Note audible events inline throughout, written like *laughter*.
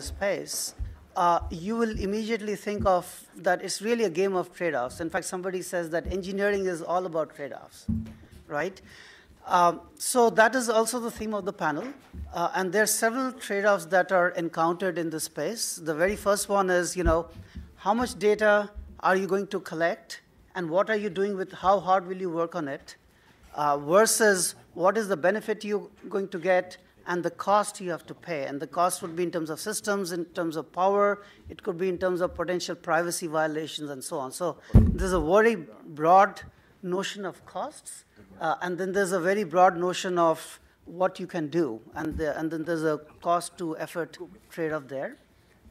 space, uh, you will immediately think of that it's really a game of trade-offs. In fact, somebody says that engineering is all about trade-offs, right? Um, so that is also the theme of the panel. Uh, and there are several trade-offs that are encountered in this space. The very first one is, you know, how much data are you going to collect, and what are you doing with how hard will you work on it, uh, versus what is the benefit you're going to get and the cost you have to pay. And the cost would be in terms of systems, in terms of power, it could be in terms of potential privacy violations, and so on. So there's a very broad notion of costs, uh, and then there's a very broad notion of what you can do, and, the, and then there's a cost to effort trade off there.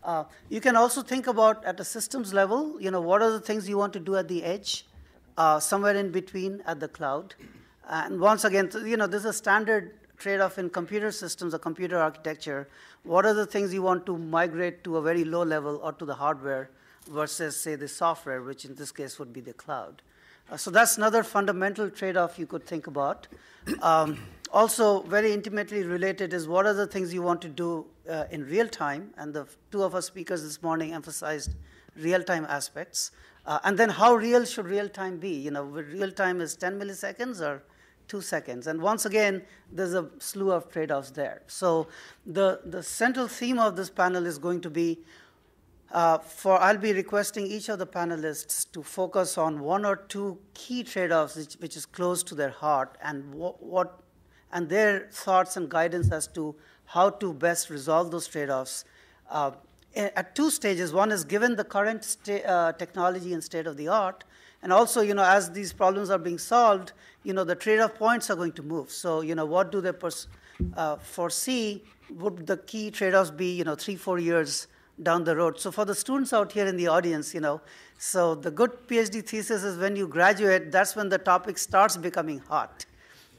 Uh, you can also think about at a systems level, you know, what are the things you want to do at the edge, uh, somewhere in between at the cloud. And once again, you know, this is a standard trade-off in computer systems or computer architecture. What are the things you want to migrate to a very low level or to the hardware versus, say, the software, which in this case would be the cloud. Uh, so that's another fundamental trade-off you could think about. Um, also, very intimately related is what are the things you want to do uh, in real time, and the two of our speakers this morning emphasized real-time aspects. Uh, and then how real should real time be? You know, real time is 10 milliseconds or two seconds. And once again, there's a slew of trade offs there. So the, the central theme of this panel is going to be uh, for I'll be requesting each of the panelists to focus on one or two key trade-offs which, which is close to their heart and what, what, and their thoughts and guidance as to how to best resolve those trade-offs uh, at two stages. One is given the current uh, technology and state of the art, and also, you know, as these problems are being solved, you know, the trade-off points are going to move. So, you know, what do they uh, foresee? Would the key trade-offs be, you know, three, four years down the road? So, for the students out here in the audience, you know, so the good PhD thesis is when you graduate, that's when the topic starts becoming hot.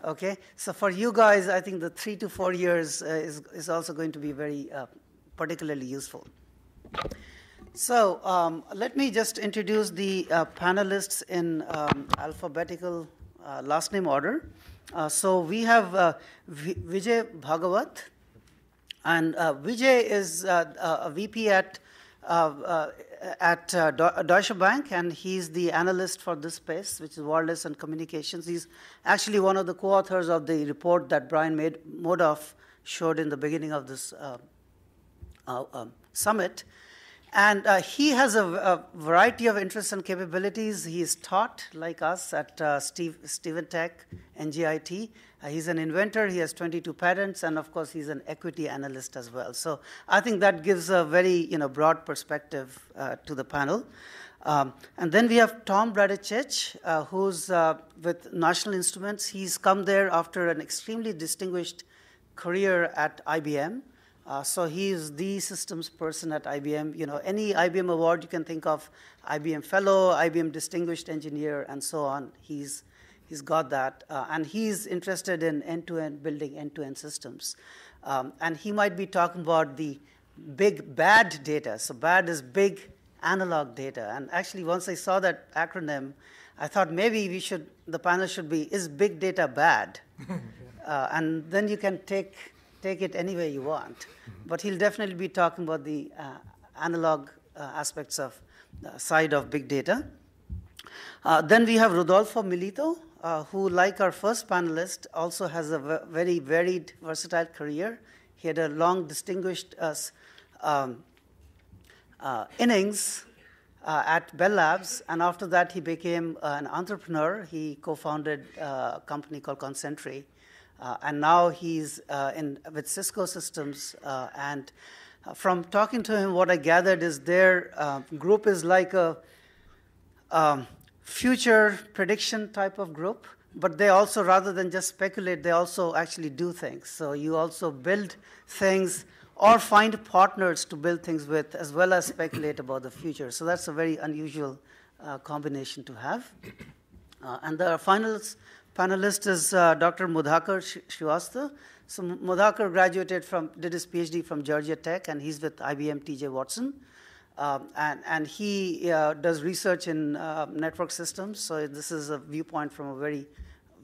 Okay, so for you guys, I think the three to four years uh, is, is also going to be very uh, particularly useful. So um, let me just introduce the uh, panelists in um, alphabetical uh, last name order. Uh, so we have uh, Vijay Bhagavath, and uh, Vijay is uh, a VP at at Deutsche Bank, and he's the analyst for this space, which is wireless and communications. He's actually one of the co-authors of the report that Brian made, Modoff showed in the beginning of this um, summit. And uh, he has a, a, variety of interests and capabilities. He is taught, like us, at uh, Steve, Tech, NGIT. Uh, he's an inventor. He has 22 patents, and of course, he's an equity analyst as well. So I think that gives a very you know, broad perspective uh, to the panel. Um, and then we have Tom Bradicich, uh, who's uh, with National Instruments. He's come there after an extremely distinguished career at IBM. Uh, so he is the systems person at IBM. You know, any IBM award you can think of, IBM Fellow, IBM Distinguished Engineer, and so on. He's he's got that, uh, and he's interested in end-to-end building end-to-end systems. Um, and he might be talking about the big bad data. So bad is big analog data. And actually, once I saw that acronym, I thought maybe we should the panel should be is big data bad, *laughs* uh, and then you can take take it any way you want. But he'll definitely be talking about the uh, analog uh, aspects of the side of big data. Uh, then we have Rodolfo Milito, uh, who, like our first panelist, also has a v- very varied, versatile career. He had a long, distinguished uh, um, uh, innings at Bell Labs, and after that, he became an entrepreneur. He co founded a company called Concentrix uh, and now he's uh, in with Cisco Systems. Uh, and from talking to him, what I gathered is their group is like a um, future prediction type of group but they also rather than just speculate they also actually do things so you also build things or find partners to build things with as well as speculate about the future so that's a very unusual uh, combination to have uh, and the finals panelist is uh, Dr. Mudhakar Srivastava. So Mudhakar graduated from, did his PhD from Georgia Tech, and he's with IBM TJ Watson. Um, and, and he uh, does research in uh, network systems, so this is a viewpoint from a very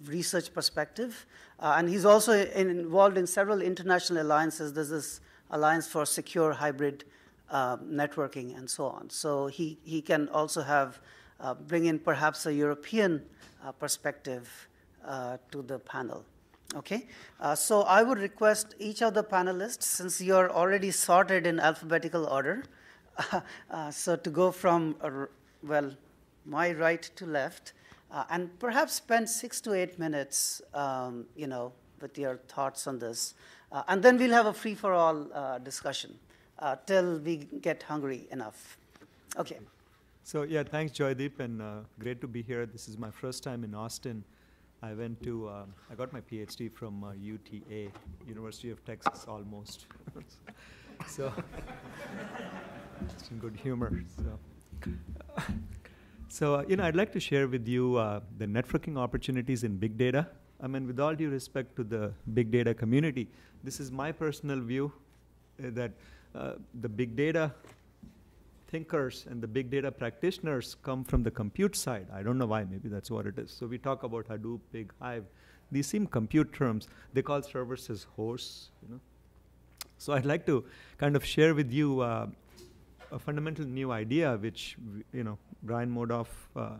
research perspective. Uh, and he's also in, involved in several international alliances. There's this Alliance for Secure Hybrid uh, Networking and so on. So he, he can also have, uh, bring in perhaps a European uh, perspective to the panel. Okay, uh, so I would request each of the panelists, since you're already sorted in alphabetical order, *laughs* so to go from, well, my right to left, uh, and perhaps spend six to eight minutes, um, you know, with your thoughts on this. Uh, and then we'll have a free for all uh, discussion uh, till we get hungry enough. Okay. So, yeah, thanks, Joydeep, and uh, great to be here. This is my first time in Austin. I went to, um, I got my PhD from UTA, uh, University of Texas, almost. *laughs* so, just in good humor. So. So, uh, you know, I'd like to share with you uh, the networking opportunities in big data. I mean, with all due respect to the big data community, this is my personal view uh, that uh, the big data thinkers and the big data practitioners come from the compute side. I don't know why, maybe that's what it is. So we talk about Hadoop, Pig Hive. These seem compute terms. They call servers as hosts, you know. So I'd like to kind of share with you uh, a fundamental new idea, which you know Brian Modoff uh,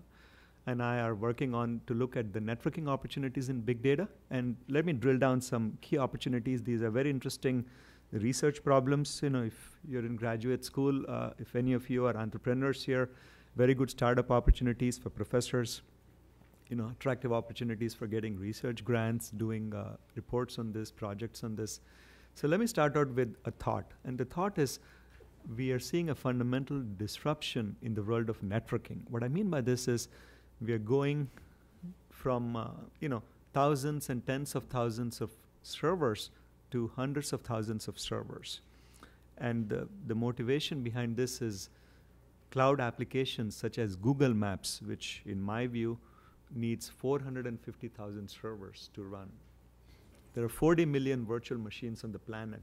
and I are working on to look at the networking opportunities in big data. And let me drill down some key opportunities. These are very interesting research problems. You know, if you're in graduate school, uh, if any of you are entrepreneurs here, very good startup opportunities for professors. You know, attractive opportunities for getting research grants, doing uh, reports on this, projects on this. So let me start out with a thought. And the thought is we are seeing a fundamental disruption in the world of networking. What I mean by this is we are going from uh, you know thousands and tens of thousands of servers to hundreds of thousands of servers. And the, the motivation behind this is cloud applications such as Google Maps, which in my view needs 450,000 servers to run. There are 40 million virtual machines on the planet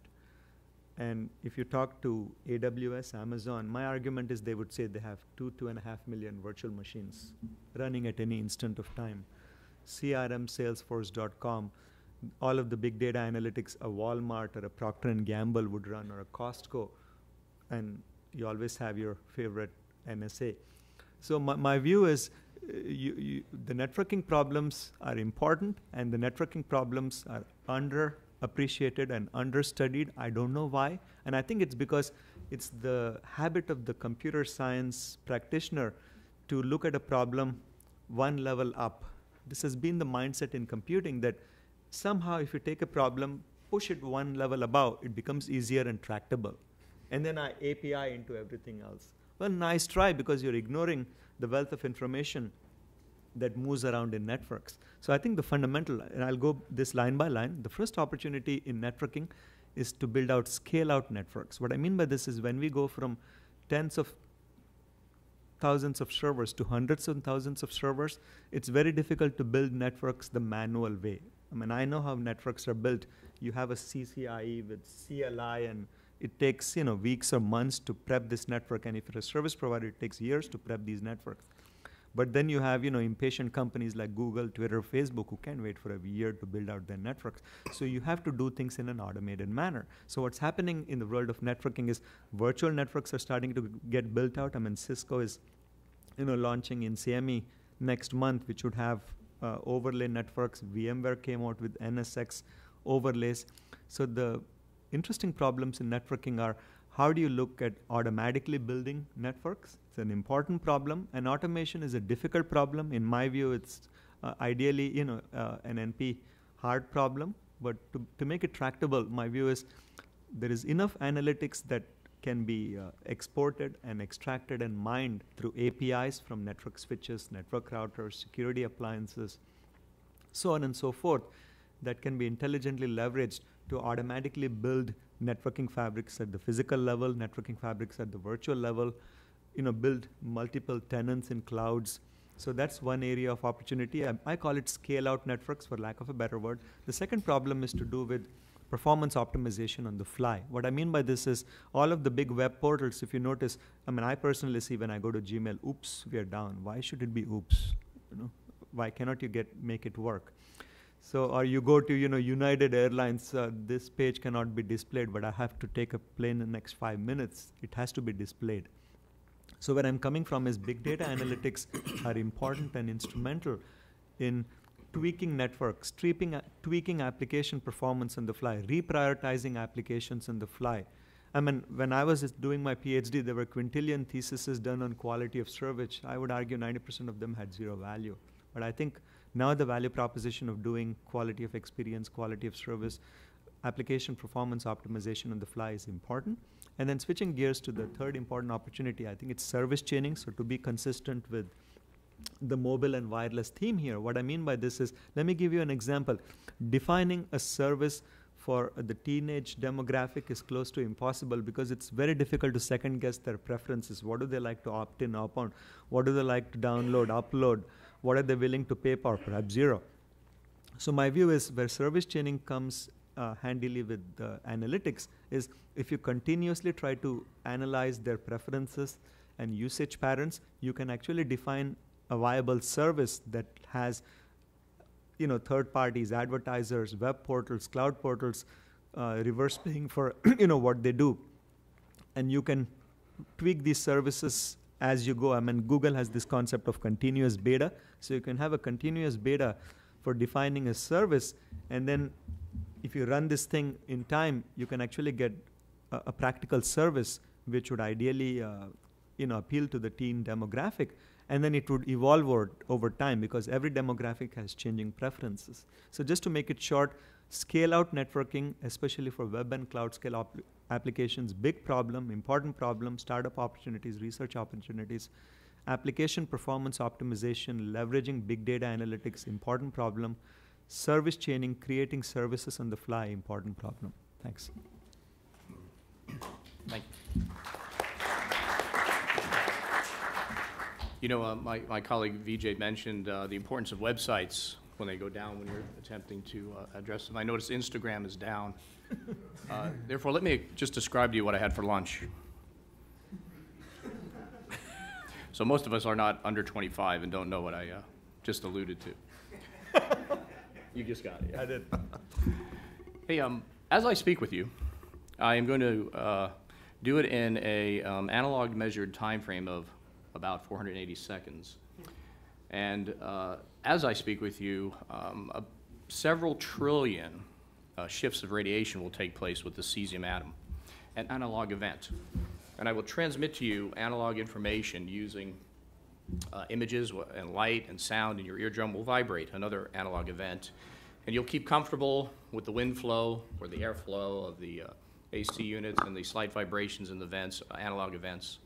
and if you talk to AWS, Amazon, my argument is they would say they have two, two and a half million virtual machines running at any instant of time. CRM, Salesforce.com, all of the big data analytics a Walmart or a Procter and Gamble would run or a Costco, and you always have your favorite NSA. So my, my view is uh, you, you, the networking problems are important, and the networking problems are under appreciated and understudied. I don't know why. And I think it's because it's the habit of the computer science practitioner to look at a problem one level up. This has been the mindset in computing that somehow if you take a problem, push it one level above, it becomes easier and tractable. And then I API into everything else. Well, nice try because you're ignoring the wealth of information that moves around in networks. So I think the fundamental, and I'll go this line by line, the first opportunity in networking is to build out scale out networks. What I mean by this is when we go from tens of thousands of servers to hundreds and thousands of servers, it's very difficult to build networks the manual way. I mean, I know how networks are built. You have a CCIE with CLI, and it takes you know weeks or months to prep this network. And if you're a service provider, it takes years to prep these networks. But then you have, you know, impatient companies like Google, Twitter, Facebook who can't wait for a year to build out their networks. So you have to do things in an automated manner. So what's happening in the world of networking is virtual networks are starting to get built out. I mean, Cisco is, you know, launching Insieme next month, which would have uh, overlay networks. VMware came out with NSX overlays. So the interesting problems in networking are how do you look at automatically building networks? It's an important problem, and automation is a difficult problem. In my view, it's uh, ideally, you know, uh, an NP hard problem. But to, to make it tractable, my view is there is enough analytics that can be uh, exported and extracted and mined through APIs from network switches, network routers, security appliances, so on and so forth, that can be intelligently leveraged to automatically build networking fabrics at the physical level, networking fabrics at the virtual level, you know, build multiple tenants in clouds. So that's one area of opportunity. I, I call it scale out networks for lack of a better word. The second problem is to do with performance optimization on the fly. What I mean by this is all of the big web portals, if you notice, I mean, I personally see when I go to Gmail, oops, we are down. Why should it be oops? You know, why cannot you get make it work? So, or you go to, you know, United Airlines, uh, this page cannot be displayed, but I have to take a plane in the next five minutes. It has to be displayed. So, where I'm coming from is big data analytics *coughs* are important and instrumental in tweaking networks, tweaking, uh, tweaking application performance on the fly, reprioritizing applications on the fly. I mean, when I was doing my PhD, there were quintillion theses done on quality of service. I would argue 90% of them had zero value. But I think now the value proposition of doing quality of experience, quality of service, application performance optimization on the fly is important. And then switching gears to the third important opportunity, I think it's service chaining. So to be consistent with the mobile and wireless theme here. What I mean by this is, let me give you an example. Defining a service for the teenage demographic is close to impossible because it's very difficult to second guess their preferences. What do they like to opt in, opt on? What do they like to download, upload? What are they willing to pay for? Perhaps zero. So my view is where service chaining comes uh, handily with uh, analytics is if you continuously try to analyze their preferences and usage patterns, you can actually define a viable service that has you know third parties advertisers web portals cloud portals uh, reverse paying for *clears throat* you know what they do. And you can tweak these services as you go. I mean google has this concept of continuous beta. So you can have a continuous beta for defining a service. And then if you run this thing in time you can actually get a, a practical service which would ideally uh, you know appeal to the teen demographic and then it would evolve over, time because every demographic has changing preferences. So just to make it short, scale out networking, especially for web and cloud scale applications, big problem, important problem, startup opportunities, research opportunities, application performance optimization, leveraging big data analytics, important problem, service chaining, creating services on the fly, important problem. Thanks. Thank you. You know, uh, my, my colleague Vijay mentioned uh, the importance of websites when they go down when you're attempting to uh, address them. I noticed Instagram is down. Uh, therefore, let me just describe to you what I had for lunch. so most of us are not under 25 and don't know what I uh, just alluded to. you just got it. Yeah? I did. hey, um, as I speak with you, I am going to uh, do it in a um, analog measured time frame of about 480 seconds. And uh, as I speak with you, um, uh, several trillion uh, shifts of radiation will take place with the cesium atom, an analog event. And I will transmit to you analog information using uh, images and light and sound, and your eardrum will vibrate, another analog event. And you'll keep comfortable with the wind flow or the airflow of the uh, AC units and the slight vibrations in the vents, analog events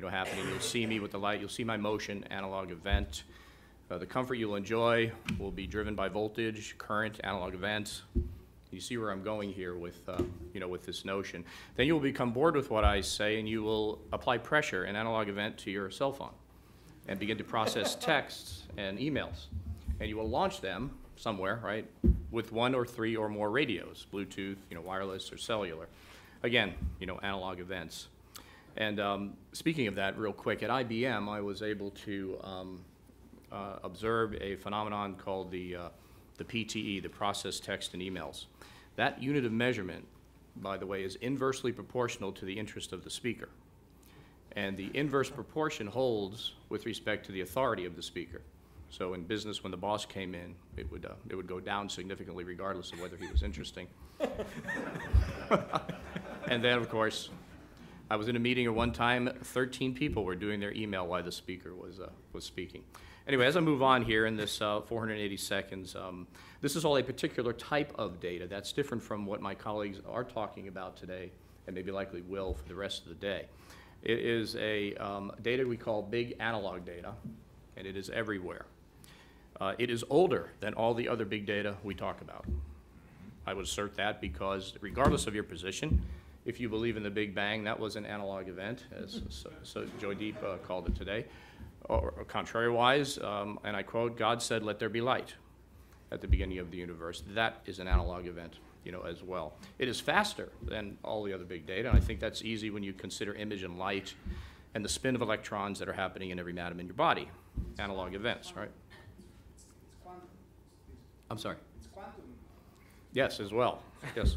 you know, happening. You'll see me with the light. You'll see my motion analog event. Uh, the comfort you'll enjoy will be driven by voltage, current, analog events. You see where I'm going here with, uh, you know, with this notion. Then you will become bored with what I say, and you will apply pressure, an analog event, to your cell phone, and begin to process *laughs* texts and emails, and you will launch them somewhere, right, with one or three or more radios, Bluetooth, you know, wireless or cellular. Again, you know, analog events. And um, speaking of that, real quick, at IBM, I was able to um, uh, observe a phenomenon called the, uh, the PTE, the process text and emails. That unit of measurement, by the way, is inversely proportional to the interest of the speaker. And the inverse proportion holds with respect to the authority of the speaker. So in business, when the boss came in, it would, uh, it would go down significantly regardless of whether he was interesting. *laughs* and then, of course, I was in a meeting at one time, 13 people were doing their email while the speaker was, uh, was speaking. Anyway, as I move on here in this uh, 480 seconds, um, this is all a particular type of data that's different from what my colleagues are talking about today and maybe likely will for the rest of the day. It is a um, data we call big analog data, and it is everywhere. Uh, it is older than all the other big data we talk about. I would assert that because regardless of your position, if you believe in the Big Bang, that was an analog event, as so, so Joydeep uh, called it today. Or, or contrary-wise, um, and I quote, God said, let there be light at the beginning of the universe. That is an analog event, you know, as well. It is faster than all the other big data, and I think that's easy when you consider image and light and the spin of electrons that are happening in every atom in your body. Analog events, right? I'm sorry. It's quantum. Yes, as well, *laughs* yes.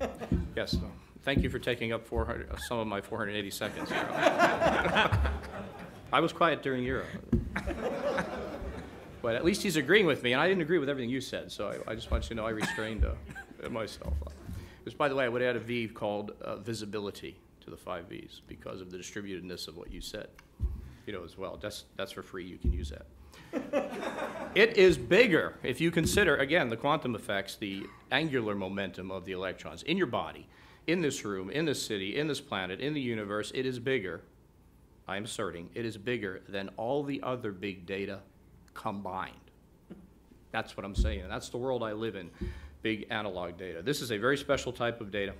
*laughs* Yes, thank you for taking up 400, uh, some of my 480 seconds. *laughs* I was quiet during your, but at least he's agreeing with me, and I didn't agree with everything you said, so I, I just want you to know I restrained uh, myself. Which, by the way, I would add a V called uh, visibility to the five Vs because of the distributedness of what you said, you know, as well. That's, that's for free, you can use that. It is bigger if you consider, again, the quantum effects, the angular momentum of the electrons in your body, in this room, in this city, in this planet, in the universe. It is bigger, I'm asserting, it is bigger than all the other big data combined. That's what I'm saying. That's the world I live in, big analog data. This is a very special type of data.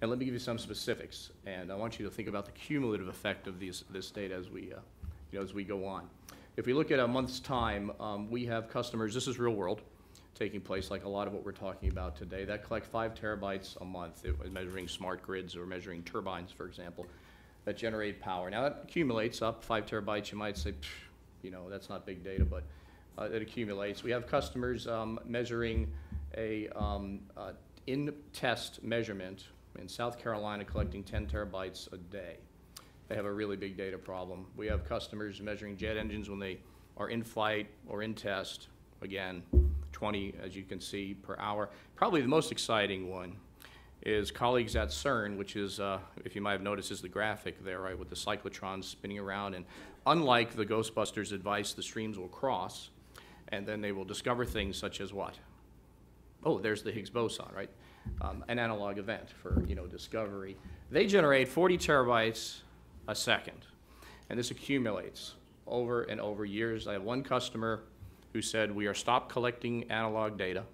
And let me give you some specifics. And I want you to think about the cumulative effect of these, this data as we, uh, you know, as we go on. If we look at a month's time, um, we have customers, this is real world, taking place like a lot of what we're talking about today, that collect five terabytes a month, It measuring smart grids or measuring turbines, for example, that generate power. Now, that accumulates up, five terabytes, you might say, you know, that's not big data, but uh, it accumulates. We have customers um, measuring a um, uh, in-test measurement in South Carolina collecting 10 terabytes a day they have a really big data problem. We have customers measuring jet engines when they are in flight or in test, again, 20, as you can see, per hour. Probably the most exciting one is colleagues at CERN, which is, uh, if you might have noticed, is the graphic there, right, with the cyclotrons spinning around. And unlike the Ghostbusters advice, the streams will cross, and then they will discover things such as what? Oh, there's the Higgs boson, right? Um, an analog event for, you know, discovery. They generate 40 terabytes a second. And this accumulates over and over years. I have one customer who said, we are stopped collecting analog data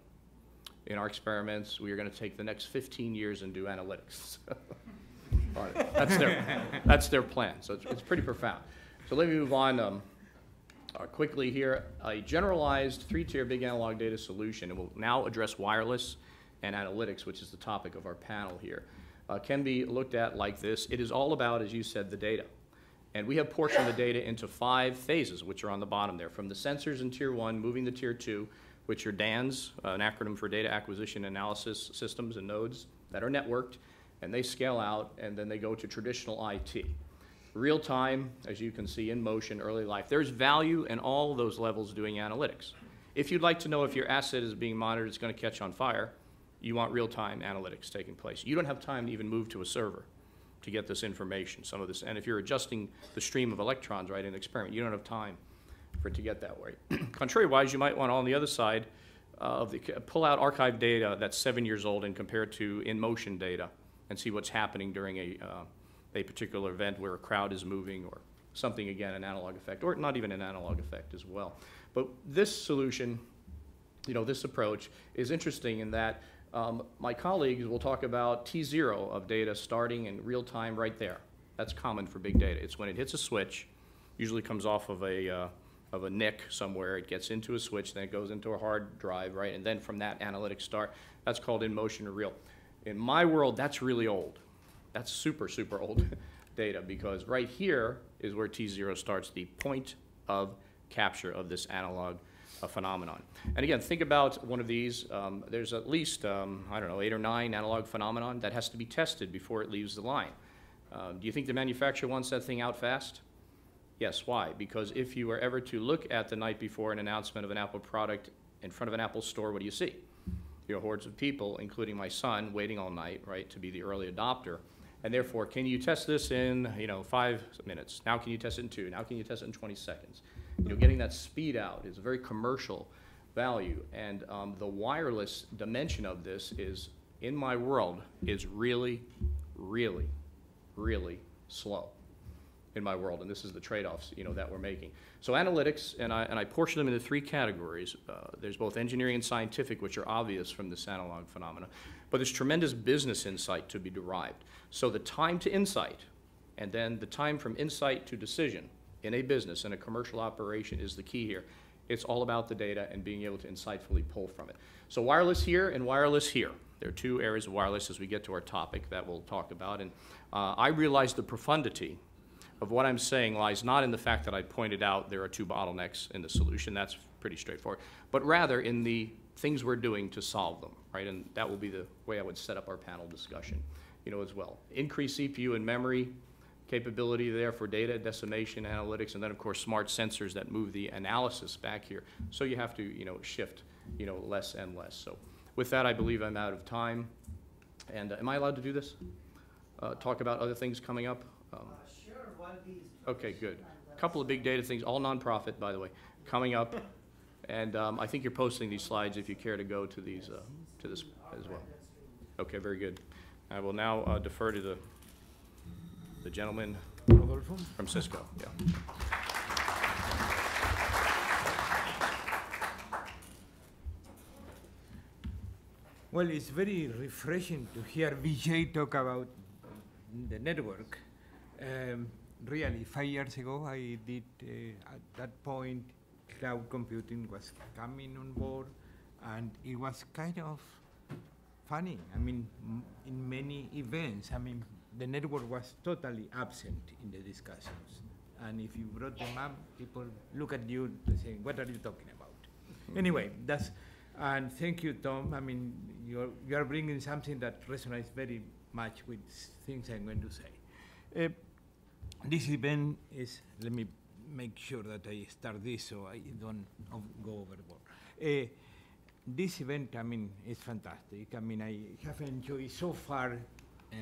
in our experiments. We are going to take the next 15 years and do analytics. *laughs* that's, their, that's their plan. So it's, it's pretty profound. So let me move on um, uh, quickly here. A generalized three-tier big analog data solution. And we'll now address wireless and analytics, which is the topic of our panel here uh, can be looked at like this. It is all about, as you said, the data. And we have portioned the data into five phases, which are on the bottom there. From the sensors in tier one, moving to tier two, which are DANs, uh, an acronym for data acquisition analysis systems and nodes that are networked, and they scale out, and then they go to traditional IT. Real time, as you can see, in motion, early life. There's value in all those levels doing analytics. If you'd like to know if your asset is being monitored, it's going to catch on fire, you want real-time analytics taking place. You don't have time to even move to a server to get this information, some of this. And if you're adjusting the stream of electrons, right, in an experiment, you don't have time for it to get that way. *clears throat* Contrary-wise, you might want on the other side of the, pull out archive data that's seven years old and compare it to in-motion data and see what's happening during a, uh, a particular event where a crowd is moving or something, again, an analog effect, or not even an analog effect as well. But this solution, you know, this approach is interesting in that um, my colleagues will talk about T0 of data starting in real time right there. That's common for big data. It's when it hits a switch, usually comes off of a, uh, of a NIC somewhere, it gets into a switch, then it goes into a hard drive, right? And then from that analytics start, that's called in motion or real. In my world, that's really old. That's super, super old *laughs* data because right here is where T0 starts, the point of capture of this analog a phenomenon. And again, think about one of these. Um, there's at least, um, I don't know, eight or nine analog phenomenon that has to be tested before it leaves the line. Uh, do you think the manufacturer wants that thing out fast? Yes, why? Because if you were ever to look at the night before an announcement of an Apple product in front of an Apple store, what do you see? You know, hordes of people, including my son, waiting all night, right, to be the early adopter. And therefore, can you test this in, you know, five minutes? Now can you test it in two? Now can you test it in 20 seconds? You know, getting that speed out is a very commercial value. And um, the wireless dimension of this is, in my world, is really, really, really slow in my world, and this is the trade-offs you know that we're making. So analytics, and I and I portion them into three categories. Uh, there's both engineering and scientific, which are obvious from this analog phenomena, but there's tremendous business insight to be derived. So the time to insight, and then the time from insight to decision in a business, in a commercial operation, is the key here. It's all about the data and being able to insightfully pull from it. So wireless here and wireless here. There are two areas of wireless as we get to our topic that we'll talk about. And uh, I realize the profundity of what I'm saying lies not in the fact that I pointed out there are two bottlenecks in the solution. That's pretty straightforward. But rather in the things we're doing to solve them, right? And that will be the way I would set up our panel discussion, you know, as well. Increase CPU and memory capability there for data decimation analytics, and then, of course, smart sensors that move the analysis back here. So you have to, you know, shift, you know, less and less. So with that, I believe I'm out of time. And uh, am I allowed to do this? Uh, Talk about other things coming up? Um, Sure. Okay, good. A couple of big data things, all nonprofit, by the way, coming up. And um, I think you're posting these slides if you care to go to these, uh, to this as well. Okay, very good. I will now uh, defer to the, the gentleman from Cisco, yeah. Well, it's very refreshing to hear Vijay talk about the network. Um, really, five years ago, I did, uh, at that point, cloud computing was coming on board, and it was kind of funny. I mean, in many events, I mean, the network was totally absent in the discussions. And if you brought them up, people look at you and say, what are you talking about? Anyway, that's, and thank you, Tom. I mean, you're, you're bringing something that resonates very much with things I'm going to say. Uh, this event is, let me make sure that I start this so I don't go overboard. Uh, this event, I mean, is fantastic. I mean, I have enjoyed so far uh,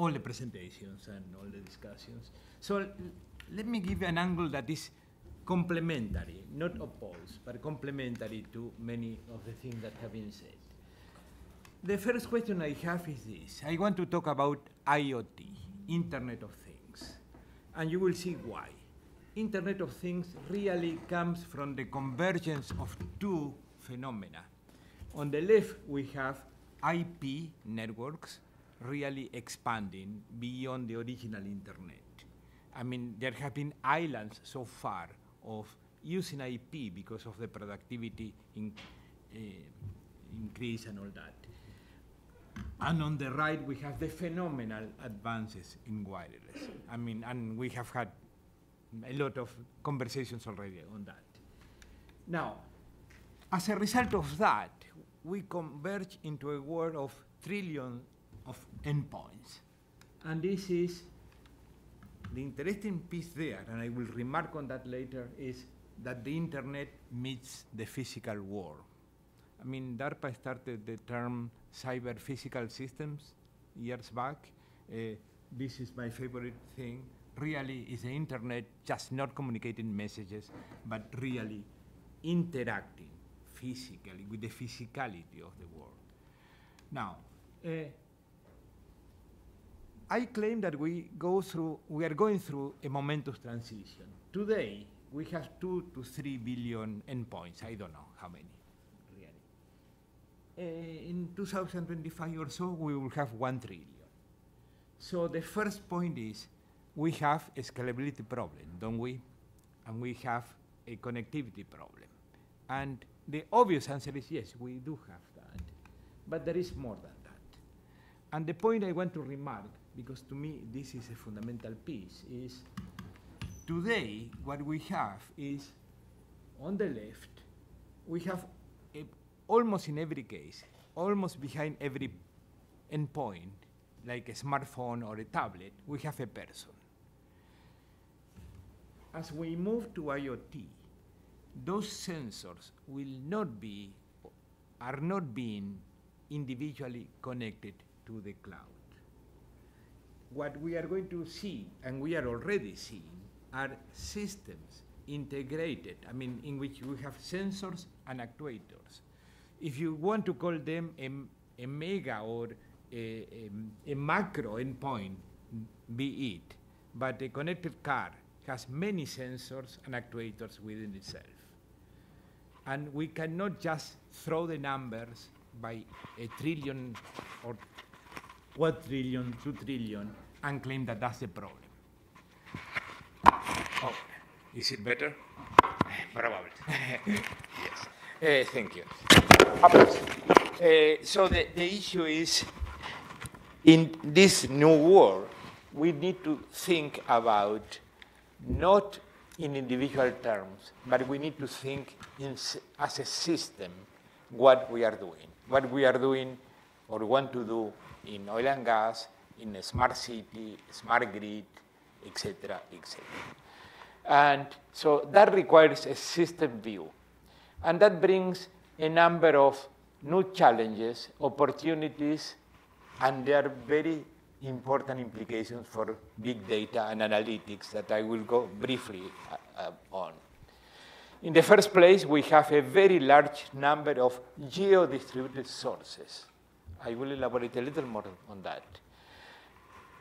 all the presentations and all the discussions. So let me give you an angle that is complementary, not opposed, but complementary to many of the things that have been said. The first question I have is this. I want to talk about IoT, Internet of Things, and you will see why. Internet of Things really comes from the convergence of two phenomena. On the left, we have IP networks really expanding beyond the original Internet. I mean, there have been islands so far of using IP because of the productivity in, uh, increase and all that. And on the right, we have the phenomenal advances in wireless. I mean, and we have had a lot of conversations already on that. Now, as a result of that, we converge into a world of trillion of endpoints. And this is the interesting piece there, and I will remark on that later, is that the internet meets the physical world. I mean, DARPA started the term cyber physical systems years back. Uh, this is my favorite thing. Really, is the internet just not communicating messages, but really interacting physically with the physicality of the world. Now, uh, I claim that we go through, we are going through a momentous transition. Today, we have two to three billion endpoints. I don't know how many, really. Uh, in 2025 or so, we will have one trillion. So the first point is, we have a scalability problem, don't we? And we have a connectivity problem. And the obvious answer is yes, we do have that. But there is more than that. And the point I want to remark, because to me this is a fundamental piece, is today what we have is on the left, we have a, almost in every case, almost behind every endpoint, like a smartphone or a tablet, we have a person. As we move to IoT, those sensors will not be, are not being individually connected to the cloud. What we are going to see, and we are already seeing, are systems integrated, I mean, in which we have sensors and actuators. If you want to call them a, a mega or a, a, a macro endpoint, be it, but a connected car has many sensors and actuators within itself. And we cannot just throw the numbers by a trillion or one trillion, two trillion, and claim that that's the problem. Oh, is it better? Probably. *laughs* yes. Uh, thank you. Uh, so the, the issue is, in this new world, we need to think about not in individual terms, but we need to think in, as a system what we are doing, what we are doing or want to do in oil and gas, in a smart city, smart grid, etc., etc. And so that requires a system view. And that brings a number of new challenges, opportunities, and there are very important implications for big data and analytics that I will go briefly uh, uh, on. In the first place, we have a very large number of geo-distributed sources. I will elaborate a little more on that.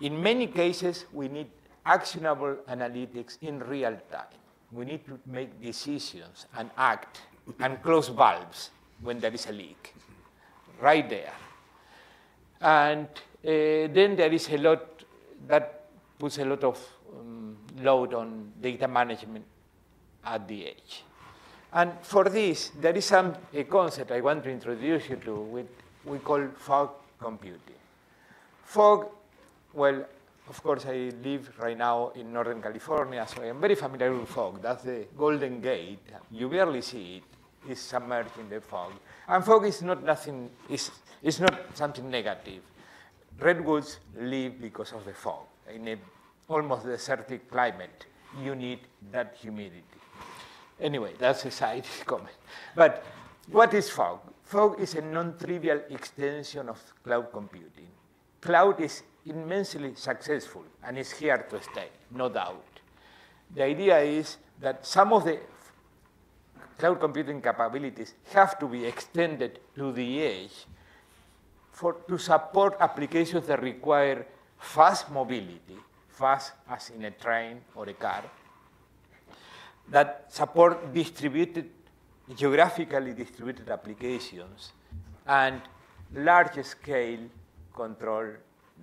In many cases, we need actionable analytics in real time. We need to make decisions and act and close valves when there is a leak, right there. And uh, then there is a lot that puts a lot of um, load on data management at the edge. And for this, there is some, a concept I want to introduce you to, which we call fog computing. Fog, well, of course, I live right now in Northern California, so I am very familiar with fog. That's the Golden Gate. You barely see it. It's submerged in the fog. And fog is not nothing, it's, it's not something negative. Redwoods live because of the fog. In a almost desertic climate, you need that humidity. Anyway, that's a side *laughs* comment. But what is fog? Fog is a non-trivial extension of cloud computing. Cloud is immensely successful and is here to stay, no doubt. The idea is that some of the cloud computing capabilities have to be extended to the edge for, to support applications that require fast mobility, fast as in a train or a car, that support distributed, geographically distributed applications and large scale control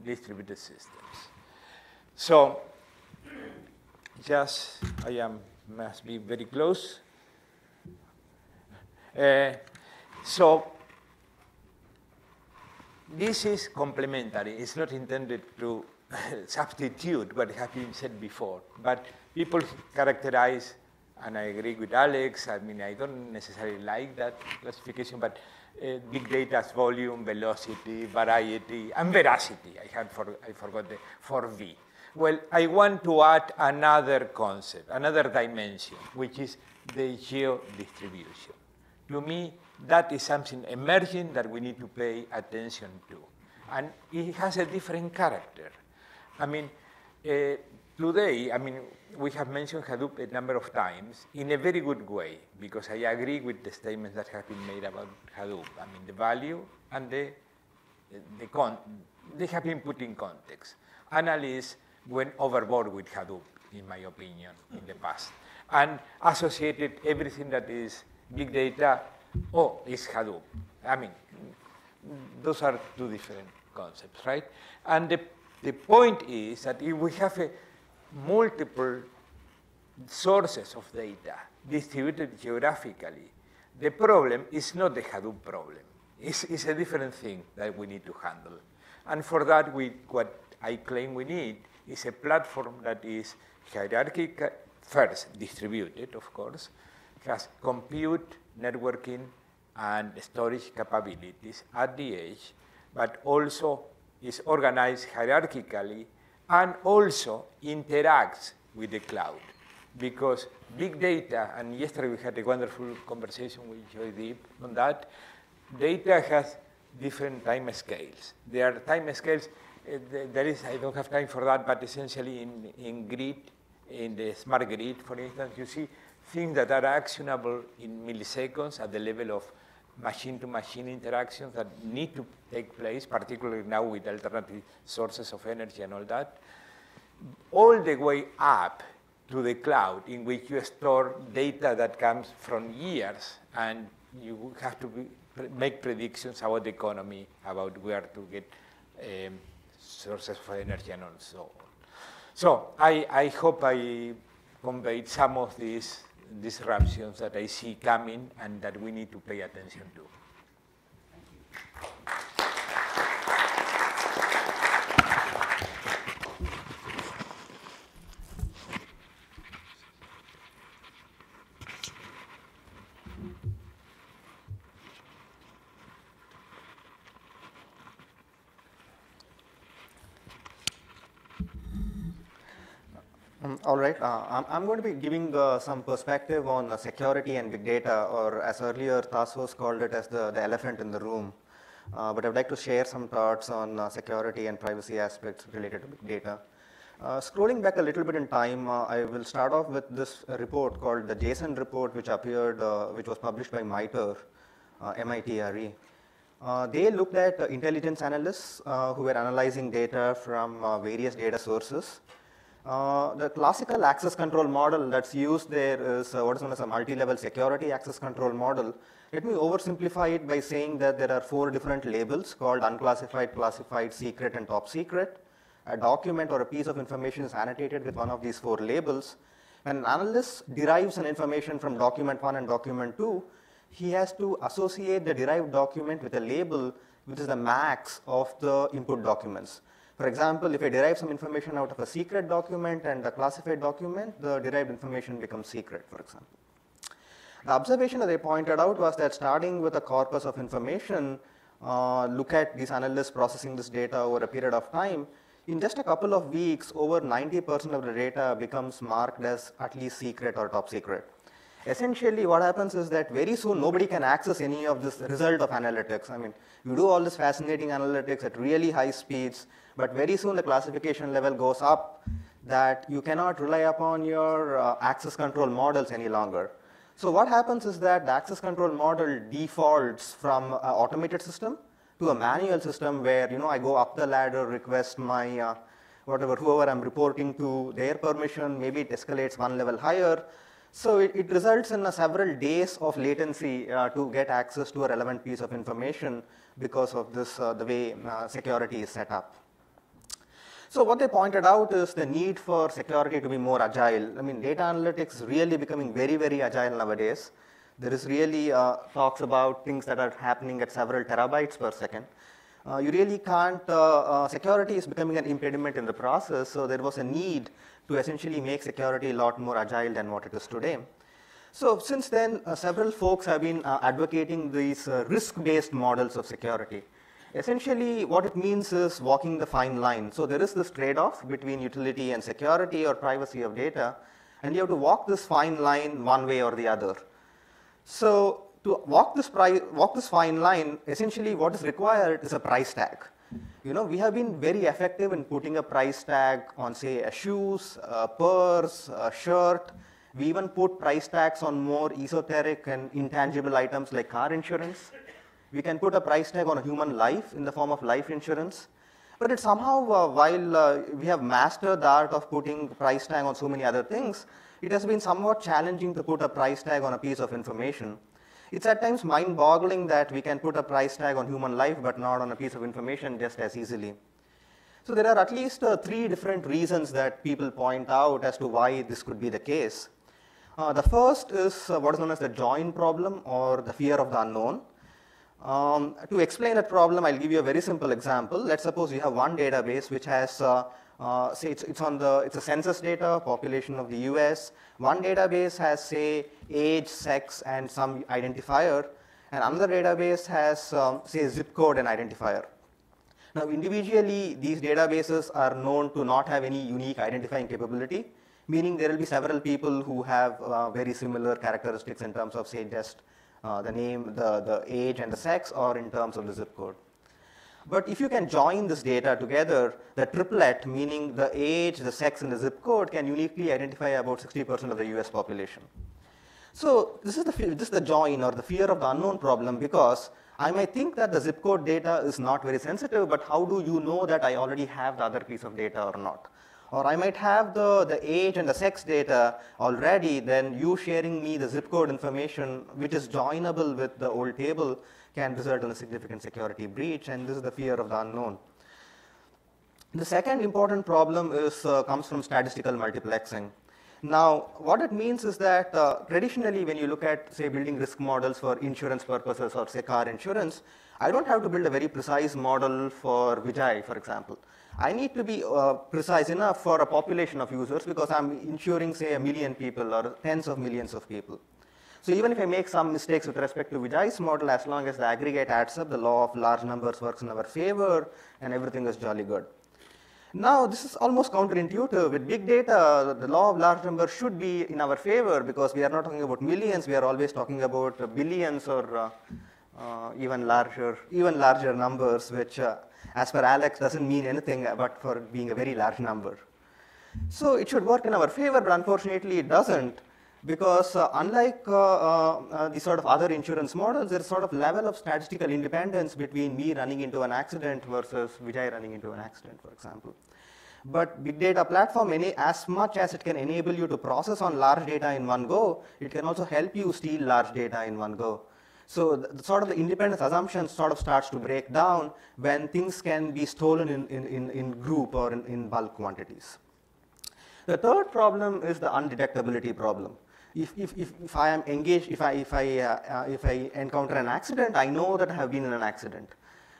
distributed systems. So just, I am, must be very close. Uh, so this is complementary. It's not intended to *laughs* substitute what has been said before, but people characterize, and I agree with Alex, I mean, I don't necessarily like that classification, but uh, big data as volume, velocity, variety, and veracity. I had for, I forgot the for V. Well, I want to add another concept, another dimension, which is the geo distribution. To me, that is something emerging that we need to pay attention to. And it has a different character. I mean, uh, today, I mean, we have mentioned Hadoop a number of times in a very good way, because I agree with the statements that have been made about Hadoop. I mean, the value and the, the con they have been put in context. Analysts went overboard with Hadoop, in my opinion, in the past, and associated everything that is big data, oh, it's Hadoop. I mean, those are two different concepts, right? And the, the point is that if we have a multiple sources of data distributed geographically, the problem is not the Hadoop problem. It's, it's, a different thing that we need to handle. And for that, we, what I claim we need is a platform that is hierarchical, uh, first distributed, of course, has compute, networking, and storage capabilities at the edge, but also is organized hierarchically and also interacts with the cloud. Because big data, and yesterday we had a wonderful conversation with Joydeep on that, data has different time scales. There are time scales, uh, there is, I don't have time for that, but essentially in, in grid, in the smart grid, for instance, you see things that are actionable in milliseconds at the level of machine-to-machine interactions that need to take place, particularly now with alternative sources of energy and all that, all the way up to the cloud in which you store data that comes from years and you have to be, make predictions about the economy, about where to get um, sources of energy and all so on. So I, I hope I conveyed some of these disruptions that I see coming and that we need to pay attention to. Um, all right, uh, I'm, going to be giving uh, some perspective on uh, security and big data, or as earlier Tassos called it as the, the elephant in the room. Uh, but I'd like to share some thoughts on uh, security and privacy aspects related to big data. Uh, scrolling back a little bit in time, I will start off with this report called the Jason report, which appeared, which was published by MITRE, MITRE. They looked at intelligence analysts who were analyzing data from various data sources uh, the classical access control model that's used there is uh, what is known as a multi-level security access control model. Let me oversimplify it by saying that there are four different labels called unclassified, classified, secret, and top secret. A document or a piece of information is annotated with one of these four labels. When an analyst derives an information from document 1 and document 2, he has to associate the derived document with a label which is the max of the input documents. For example, if I derive some information out of a secret document and a classified document, the derived information becomes secret, for example. The observation that they pointed out was that starting with a corpus of information, uh, look at these analysts processing this data over a period of time, in just a couple of weeks, over 90% of the data becomes marked as at least secret or top secret. Essentially, what happens is that very soon nobody can access any of this result of analytics. I mean, you do all this fascinating analytics at really high speeds, but very soon the classification level goes up that you cannot rely upon your uh, access control models any longer. So what happens is that the access control model defaults from an automated system to a manual system where you know I go up the ladder, request my uh, whatever whoever I'm reporting to their permission, maybe it escalates one level higher. So it, it results in several days of latency uh, to get access to a relevant piece of information because of this uh, the way uh, security is set up. So what they pointed out is the need for security to be more agile. I mean, data analytics really becoming very, very agile nowadays. There is really uh, talks about things that are happening at several terabytes per second. Uh, you really can't, uh, uh security is becoming an impediment in the process, so there was a need to essentially make security a lot more agile than what it is today. So since then, uh, several folks have been uh, advocating these risk-based models of security. Essentially, what it means is walking the fine line. So there is this trade-off between utility and security or privacy of data, and you have to walk this fine line one way or the other. So to walk this, walk this fine line, essentially what is required is a price tag. You know, we have been very effective in putting a price tag on, say, a shoes, a purse, a shirt. We even put price tags on more esoteric and intangible items like car insurance. We can put a price tag on a human life in the form of life insurance. But it somehow, uh, while uh, we have mastered the art of putting price tag on so many other things, it has been somewhat challenging to put a price tag on a piece of information. It's at times mind-boggling that we can put a price tag on human life but not on a piece of information just as easily. So there are at least uh, three different reasons that people point out as to why this could be the case. Uh, the first is uh, what is known as the join problem or the fear of the unknown. Um, to explain that problem, I'll give you a very simple example. Let's suppose you have one database which has, uh, say, it's, it's, on the, it's a census data, population of the US. One database has, say, age, sex, and some identifier, and another database has, um, say, zip code and identifier. Now, individually, these databases are known to not have any unique identifying capability, meaning there will be several people who have uh, very similar characteristics in terms of, say, just uh, the name, the, the age, and the sex, or in terms of the zip code. But if you can join this data together, the triplet, meaning the age, the sex, and the zip code, can uniquely identify about 60% of the US population. So this is, the, this is the join or the fear of the unknown problem because I might think that the zip code data is not very sensitive, but how do you know that I already have the other piece of data or not? Or I might have the, the age and the sex data already, then you sharing me the zip code information, which is joinable with the old table, can result in a significant security breach, and this is the fear of the unknown. The second important problem is, uh, comes from statistical multiplexing. Now, what it means is that uh, traditionally, when you look at, say, building risk models for insurance purposes or, say, car insurance, I don't have to build a very precise model for Vijay, for example. I need to be uh, precise enough for a population of users because I'm insuring, say, a million people or tens of millions of people. So even if I make some mistakes with respect to Vijay's model, as long as the aggregate adds up, the law of large numbers works in our favor, and everything is jolly good. Now, this is almost counterintuitive. With big data, the law of large numbers should be in our favor because we are not talking about millions, we are always talking about billions or uh, uh, even larger, even larger numbers, which, uh, as per Alex, doesn't mean anything but for being a very large number. So it should work in our favor, but unfortunately it doesn't because uh, unlike uh, uh, uh, the sort of other insurance models, there's sort of level of statistical independence between me running into an accident versus Vijay running into an accident, for example. But big data platform, as much as it can enable you to process on large data in one go, it can also help you steal large data in one go. So the, the sort of the independence assumption sort of starts to break down when things can be stolen in, in, in, in group or in, in bulk quantities. The third problem is the undetectability problem if, if, if, if I am engaged, if I, if, I, uh, uh, if I encounter an accident, I know that I have been in an accident.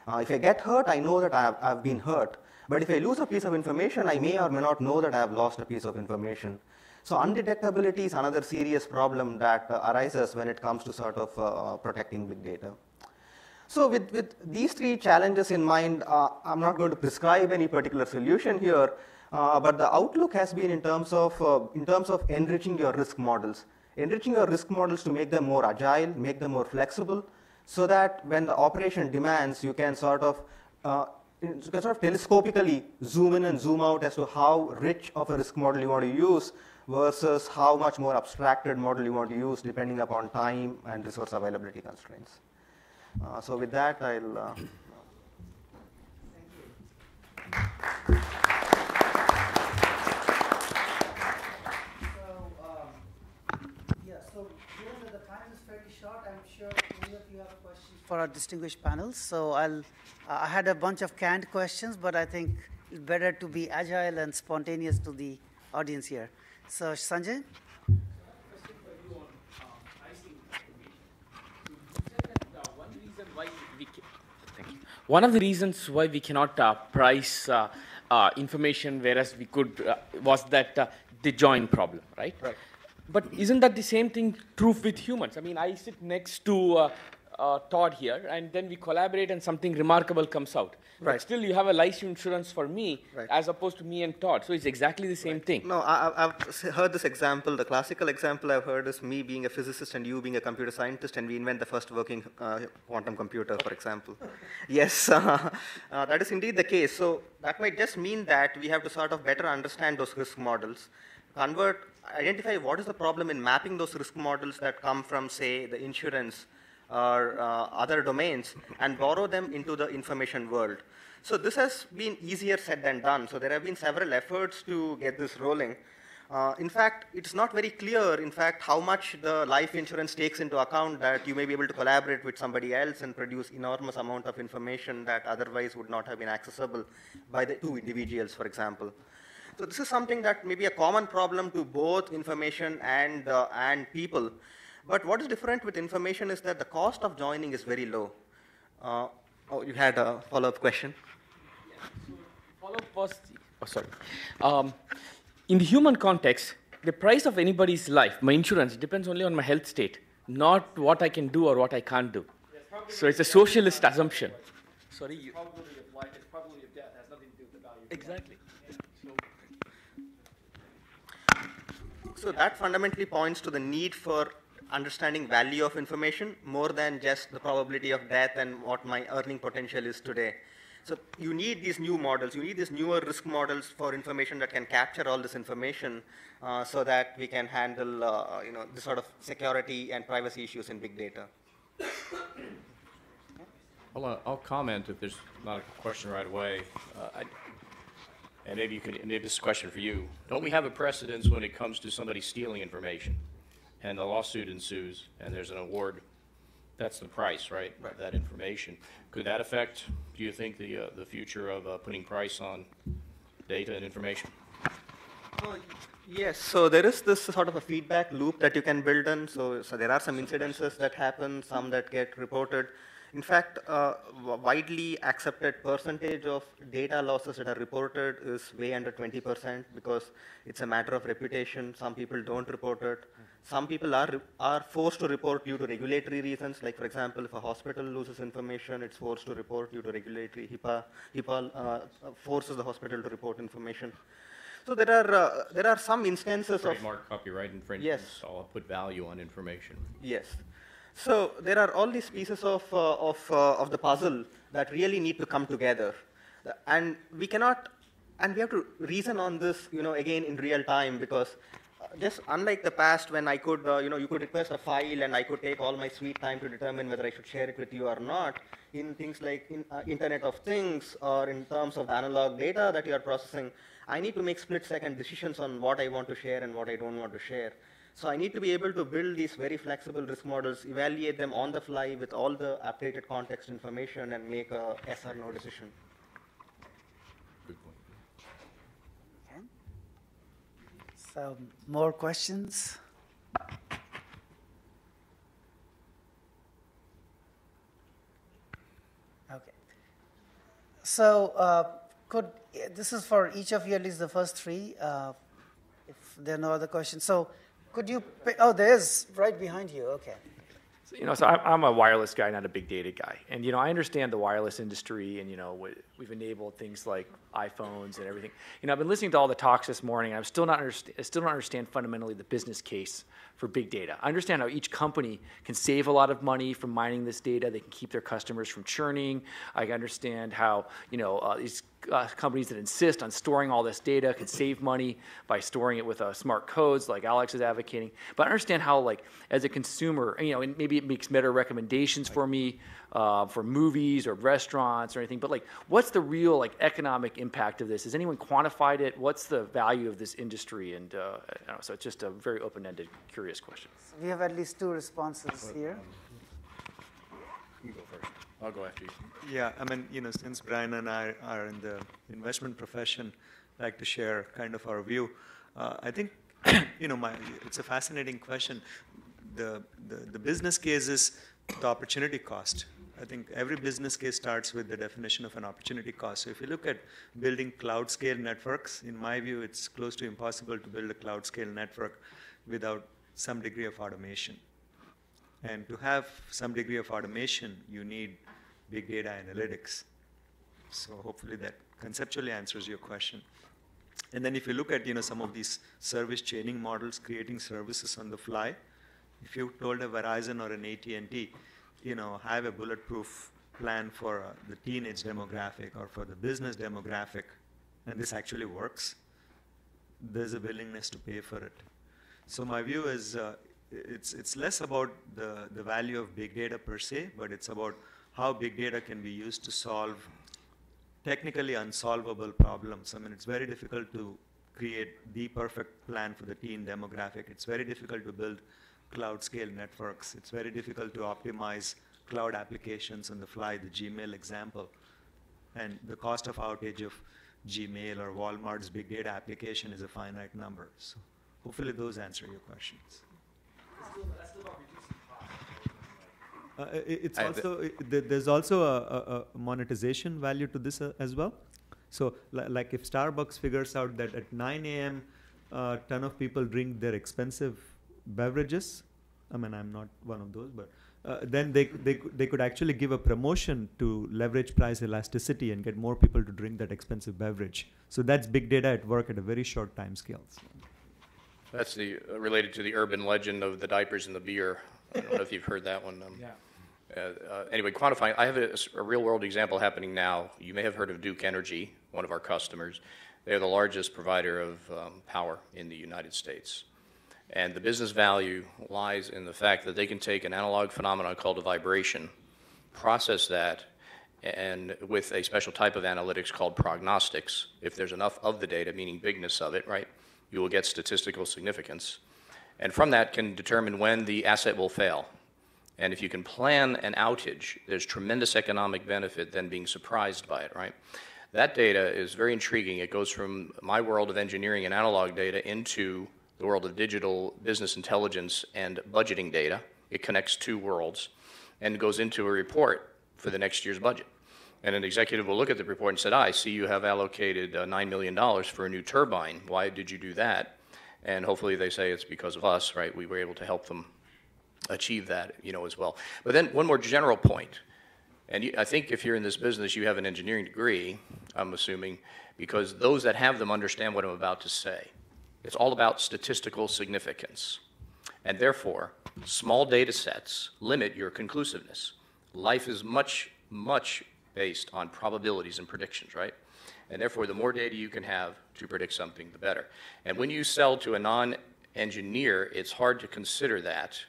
Uh, if I get hurt, I know that I have, I have been hurt. But if I lose a piece of information, I may or may not know that I have lost a piece of information. So undetectability is another serious problem that uh, arises when it comes to sort of uh, protecting big data. So with, with these three challenges in mind, uh, I'm not going to prescribe any particular solution here, uh, but the outlook has been in terms of uh, in terms of enriching your risk models, enriching your risk models to make them more agile, make them more flexible, so that when the operation demands, you can sort of uh, you can sort of telescopically zoom in and zoom out as to how rich of a risk model you want to use versus how much more abstracted model you want to use depending upon time and resource availability constraints. Uh, so with that, I'll. Uh, for our distinguished panel. So I'll, uh, I had a bunch of canned questions, but I think it's better to be agile and spontaneous to the audience here. So Sanjay? One of the reasons why we cannot uh, price uh, uh, information, whereas we could, uh, was that uh, the join problem, right? Right. But isn't that the same thing true with humans? I mean, I sit next to uh, Todd here, and then we collaborate, and something remarkable comes out. Right. But still, you have a life insurance for me Right. as opposed to me and Todd. So it's exactly the same thing. No, I, I've heard this example. The classical example I've heard is me being a physicist and you being a computer scientist, and we invent the first working uh, quantum computer, for example. *laughs* yes, *laughs* uh, uh, that is indeed the case. So that might just mean that we have to sort of better understand those risk models, convert, identify what is the problem in mapping those risk models that come from, say, the insurance or uh, other domains and borrow them into the information world. So this has been easier said than done. So there have been several efforts to get this rolling. Uh, in fact, it's not very clear, in fact, how much the life insurance takes into account that you may be able to collaborate with somebody else and produce enormous amount of information that otherwise would not have been accessible by the two individuals, for example. So this is something that may be a common problem to both information and, uh, and people. But what is different with information is that the cost of joining is very low. Uh, oh, you had a follow-up question? Follow first. Oh, sorry. Um, in the human context, the price of anybody's life, my insurance, depends only on my health state, not what I can do or what I can't do. So it's a socialist assumption. Sorry. You, Probability of life is probability of death has nothing to do with the value. exactly. So that fundamentally points to the need for understanding value of information more than just the probability of death and what my earning potential is today. So you need these new models, you need these newer risk models for information that can capture all this information uh, so that we can handle uh, you know, the sort of security and privacy issues in big data. I'll, uh, I'll comment if there's not a question right away. Uh, I- And maybe you could, maybe this is a question for you. Don't we have a precedence when it comes to somebody stealing information? And the lawsuit ensues, and there's an award. That's the price, right? of That information. Could that affect, do you think, the, uh, the future of uh, putting price on data and information? Yes, so there is this sort of a feedback loop that you can build in. So, so there are some incidences that happen, some that get reported. In fact, uh, widely accepted percentage of data losses that are reported is way under 20% because it's a matter of reputation. Some people don't report it. Some people are, are forced to report due to regulatory reasons. Like, for example, if a hospital loses information, it's forced to report due to regulatory HIPAA. HIPAA uh, forces the hospital to report information. So there are, uh, there are some instances Trademark, of... copyright infringement. Yes. all put value on information. Yes. So there are all these pieces of, uh, of, uh, of the puzzle that really need to come together. And we cannot, and we have to reason on this, you know, again in real time because just unlike the past when I could, uh, you know, you could request a file and I could take all my sweet time to determine whether I should share it with you or not, in things like in, uh, Internet of Things or in terms of analog data that you are processing, I need to make split second decisions on what I want to share and what I don't want to share. So I need to be able to build these very flexible risk models, evaluate them on the fly with all the updated context information and make a yes or no decision. Good point. Okay. So more questions? Okay. So uh, could, this is for each of you, at least the first three, uh, if there are no other questions. So could you, oh, there is right behind you, okay. So, you know, so I'm, a wireless guy, not a big data guy. And, you know, I understand the wireless industry and, you know, we've enabled things like iPhones and everything. You know, I've been listening to all the talks this morning. I'm still not, I still don't understand fundamentally the business case for big data. I understand how each company can save a lot of money from mining this data. They can keep their customers from churning. I understand how, you know, uh, these uh, companies that insist on storing all this data can save money by storing it with uh, smart codes like Alex is advocating. But I understand how, like, as a consumer, you know, and maybe it makes better recommendations for me uh, for movies or restaurants or anything. But, like, what's the real, like, economic impact of this? Has anyone quantified it? What's the value of this industry? And uh, know, so it's just a very open-ended, curious question. So we have at least two responses here. You go first. I'll go after you. Yeah, I mean, you know, since Brian and I are in the investment profession, I'd like to share kind of our view. Uh, I think, *clears throat* you know, my, it's a fascinating question. The, the, the business case is the opportunity cost. I think every business case starts with the definition of an opportunity cost. So if you look at building cloud scale networks, in my view, it's close to impossible to build a cloud scale network without some degree of automation. And to have some degree of automation, you need big data analytics. So hopefully that conceptually answers your question. And then if you look at you know some of these service chaining models, creating services on the fly, if you told a Verizon or an AT&T, you know, have a bulletproof plan for uh, the teenage demographic or for the business demographic, and this actually works, there's a willingness to pay for it. So my view is uh, it's, it's less about the, the value of big data per se, but it's about how big data can be used to solve technically unsolvable problems. I mean, it's very difficult to create the perfect plan for the teen demographic. It's very difficult to build cloud scale networks. It's very difficult to optimize cloud applications on the fly, the Gmail example. And the cost of outage of Gmail or Walmart's big data application is a finite number. So hopefully those answer your questions. Uh, it's also it, there's also a, a, monetization value to this uh, as well. So like if Starbucks figures out that at 9 a.m. a uh, ton of people drink their expensive beverages, I mean I'm not one of those, but uh, then they, they, they could actually give a promotion to leverage price elasticity and get more people to drink that expensive beverage. So that's big data at work at a very short time scale. That's the uh, related to the urban legend of the diapers and the beer. I don't know if you've heard that one. Um, yeah. Uh, uh, anyway, quantifying, I have a, a, real world example happening now. You may have heard of Duke Energy, one of our customers. They're the largest provider of um, power in the United States. And the business value lies in the fact that they can take an analog phenomenon called a vibration, process that, and with a special type of analytics called prognostics, if there's enough of the data, meaning bigness of it, right, you will get statistical significance. And from that can determine when the asset will fail. And if you can plan an outage, there's tremendous economic benefit than being surprised by it, right? That data is very intriguing. It goes from my world of engineering and analog data into the world of digital business intelligence and budgeting data. It connects two worlds and goes into a report for the next year's budget. And an executive will look at the report and said, I see you have allocated uh, $9 million for a new turbine. Why did you do that? And hopefully they say it's because of us, right? We were able to help them achieve that, you know, as well. But then one more general point. and I think if you're in this business, you have an engineering degree, I'm assuming, because those that have them understand what I'm about to say. It's all about statistical significance. And therefore, small data sets limit your conclusiveness. Life is much, much based on probabilities and predictions, right? And therefore, the more data you can have to predict something, the better. And when you sell to a non engineer, it's hard to consider that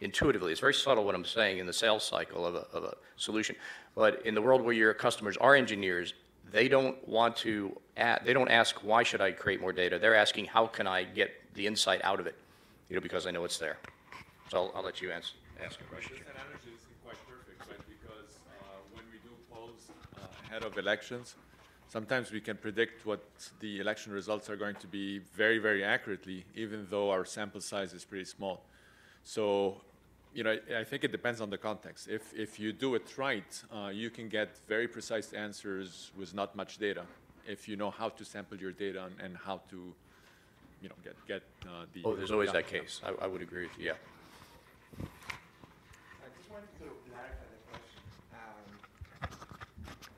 intuitively. It's very subtle what I'm saying in the sales cycle of a, of a solution. But in the world where your customers are engineers, they don't want to, they don't ask, why should I create more data? They're asking, how can I get the insight out of it? You know, because I know it's there. So I'll, I'll let you answer, ask a question. This analogy is quite perfect, right? Because uh, when we do polls uh, ahead of elections, sometimes we can predict what the election results are going to be very, very accurately, even though our sample size is pretty small. So, you know, I think it depends on the context. If, if you do it right, uh, you can get very precise answers with not much data. If you know how to sample your data and, and how to, you know, get, get uh, the... Oh, there's always yeah, that case. I, I would agree with you, yeah. I just wanted to clarify the question. Um,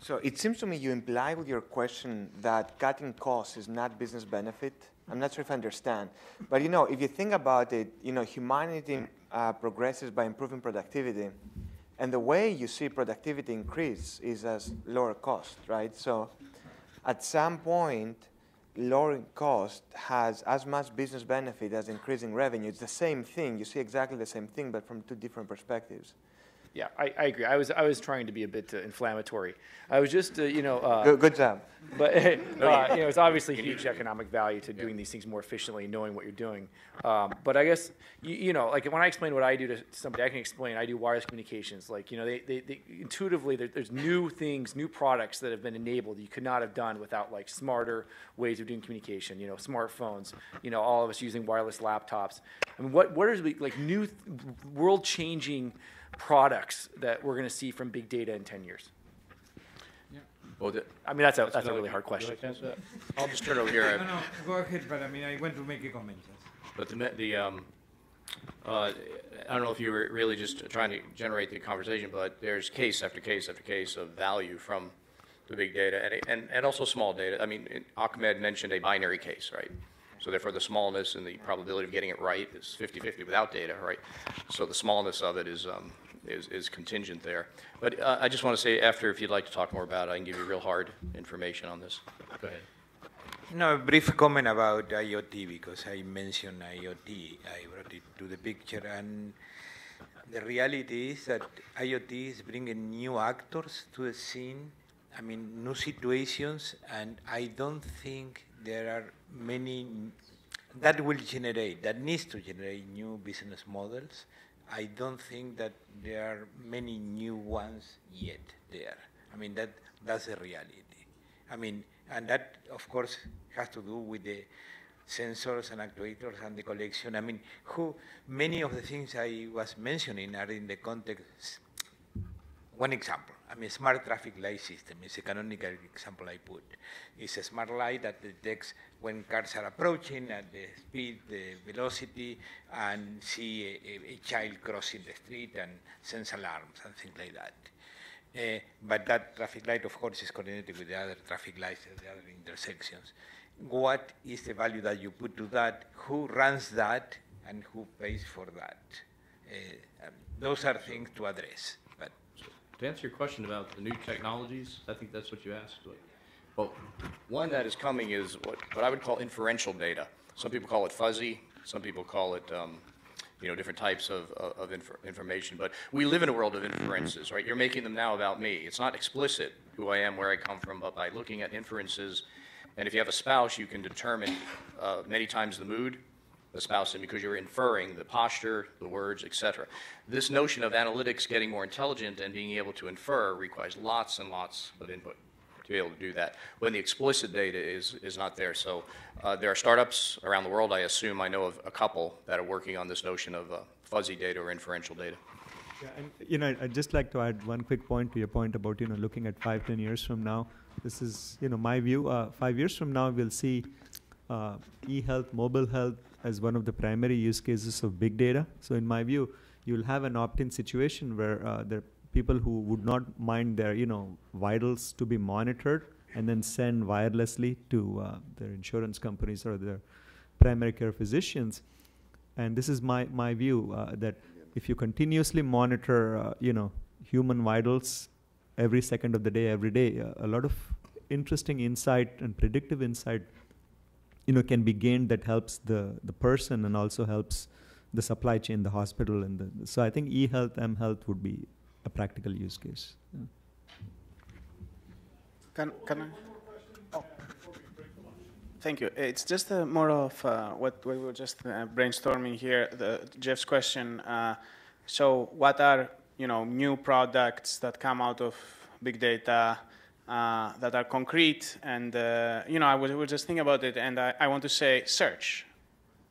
So it seems to me you imply with your question that cutting costs is not business benefit. I'm not sure if I understand. But you know, if you think about it, you know, humanity uh, progresses by improving productivity. And the way you see productivity increase is as lower cost, right? So at some point, lowering cost has as much business benefit as increasing revenue. It's the same thing. You see exactly the same thing, but from two different perspectives. Yeah, I, I agree. I was I was trying to be a bit uh, inflammatory. I was just uh, you know. Uh, Good, good job. But *laughs* uh, *laughs* you know, it's obviously huge economic value to doing these things more efficiently and knowing what you're doing. Um, but I guess you, you know, like when I explain what I do to somebody, I can explain. I do wireless communications. Like you know, they, they, they intuitively there, there's new things, new products that have been enabled you could not have done without like smarter ways of doing communication. You know, smartphones. You know, all of us using wireless laptops. I mean, what what are like new world changing products that we're going to see from big data in 10 years? Well, the- I mean, that's a, that's a really hard question. Would you like to answer that? I'll just turn it over here. No, no, go ahead, but I mean, I want to make a comment. yes. But the, the, um, uh, I don't know if you were really just trying to generate the conversation, but there's case after case after case of value from the big data and, and, and also small data. I mean, it- Ahmed mentioned a binary case, right? So therefore, the smallness and the probability of getting it right is 50-50 without data, right? So the smallness of it is, um, is, is contingent there. But uh, I just want to say after, if you'd like to talk more about it, I can give you real hard information on this. Go ahead. No, a brief comment about IoT because I mentioned IoT. I brought it to the picture, and the reality is that IoT is bringing new actors to the scene. I mean, new situations, and I don't think there are many that will generate, that needs to generate new business models. I don't think that there are many new ones yet there. I mean, that that's the reality. I mean, and that, of course, has to do with the sensors and actuators and the collection. I mean, who many of the things I was mentioning are in the context. One example, I mean, smart traffic light system is a canonical example I put. It's a smart light that detects when cars are approaching at the speed, the velocity, and see a, a, child crossing the street and sends alarms and things like that. Uh, but that traffic light, of course, is coordinated with the other traffic lights at the other intersections. What is the value that you put to that? Who runs that? And who pays for that? Uh, um, those are things to address. To answer your question about the new technologies, I think that's what you asked. But, Well, one that is coming is what, what I would call inferential data. Some people call it fuzzy, some people call it, um, you know, different types of, of infor- information. But we live in a world of inferences, right? You're making them now about me. It's not explicit who I am, where I come from, but by looking at inferences. And if you have a spouse, you can determine uh, many times the mood, and because you're inferring the posture, the words, etc. This notion of analytics getting more intelligent and being able to infer requires lots and lots of input to be able to do that when the explicit data is, is not there. So uh, there are startups around the world, I assume, I know of a couple that are working on this notion of uh, fuzzy data or inferential data. Yeah, and you know, I'd just like to add one quick point to your point about you know looking at five, ten years from now. This is you know my view. Uh, five years from now, we'll see uh, e-health, mobile health as one of the primary use cases of big data. So in my view, you'll have an opt-in situation where uh, there are people who would not mind their you know vitals to be monitored and then send wirelessly to uh, their insurance companies or their primary care physicians. And this is my my view uh, that if you continuously monitor, uh, you know, human vitals every second of the day, every day, uh, a lot of interesting insight and predictive insight, you know, can be gained that helps the the person and also helps the supply chain, the hospital, and the, so I think e-health, m-health would be a practical use case. Yeah. Can, can I? Oh. Thank you. It's just uh, more of uh, what we were just uh, brainstorming here. The, Jeff's question. Uh, so, what are you know new products that come out of big data uh, that are concrete? And uh, you know, I was, was, just thinking about it, and I, I want to say search,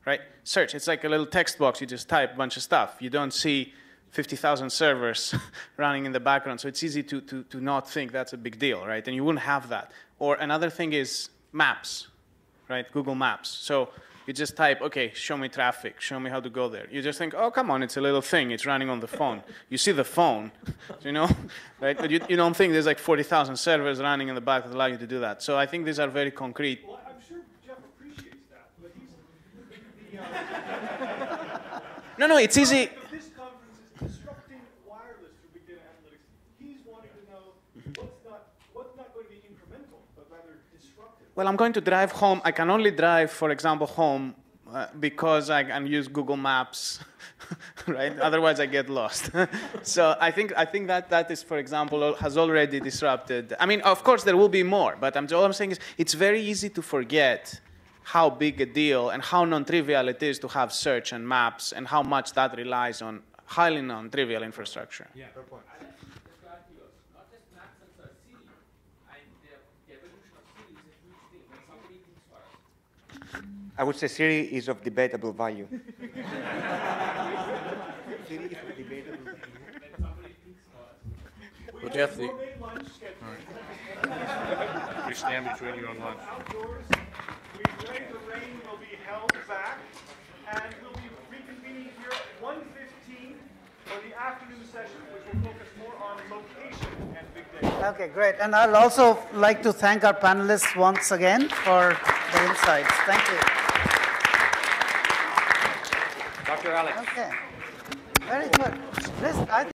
right? Search. It's like a little text box. You just type a bunch of stuff. You don't see 50,000 servers *laughs* running in the background. So it's easy to, to, to not think that's a big deal, right? And you wouldn't have that. Or another thing is maps, right? Google Maps. So you just type, okay, show me traffic, show me how to go there. You just think, oh, come on, it's a little thing, it's running on the phone. You see the phone, *laughs* you know, *laughs* right? But you, you don't think there's like 40,000 servers running in the back that allow you to do that. So I think these are very concrete. Well, I'm sure Jeff appreciates that, but he's. *laughs* The, uh, no, no, it's easy. Well, I'm going to drive home. I can only drive, for example, home uh, because I can use Google Maps, *laughs* right? Otherwise, I get lost. *laughs* so I think I think that that is, for example, has already disrupted. I mean, of course, there will be more, but I'm, all I'm saying is it's very easy to forget how big a deal and how non-trivial it is to have search and maps and how much that relies on highly non-trivial infrastructure. Yeah, fair point. I would say Siri is of debatable value. *laughs* Siri is of debatable Well, Jeff, the, right. we stand between you and lunch. Outdoors, we pray the rain will be held back, and we'll be reconvening here at 1.15 for the afternoon session, which will focus more on location and big data. Okay, great. And I'd also like to thank our panelists once again for the insights. Thank you. Dr. Alex. Okay. Very good. This, I